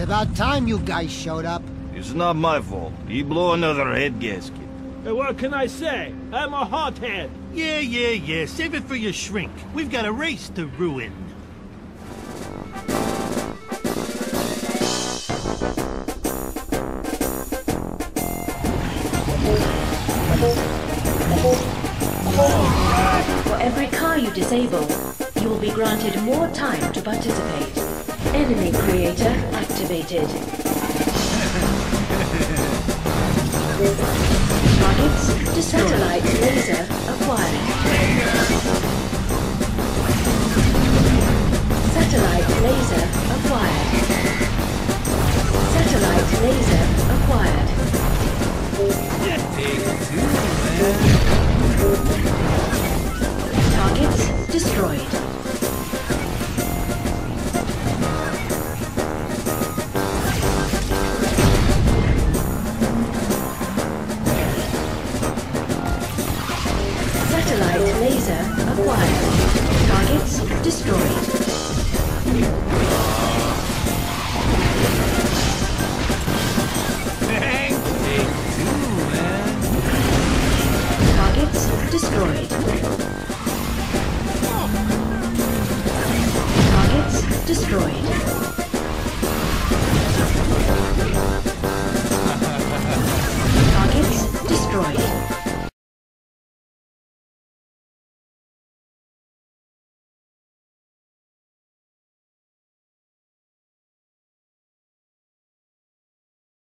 about time you guys showed up. It's not my fault. He blew another head gasket. Uh, What can I say? I'm a hothead. Yeah, yeah, yeah. Save it for your shrink. We've got a race to ruin. For every car you disable, you will be granted more time to participate. Enemy creator activated. Targets to satellite laser acquired. Satellite laser acquired. Satellite laser acquired. Targets destroyed. Laser acquired. Targets destroyed.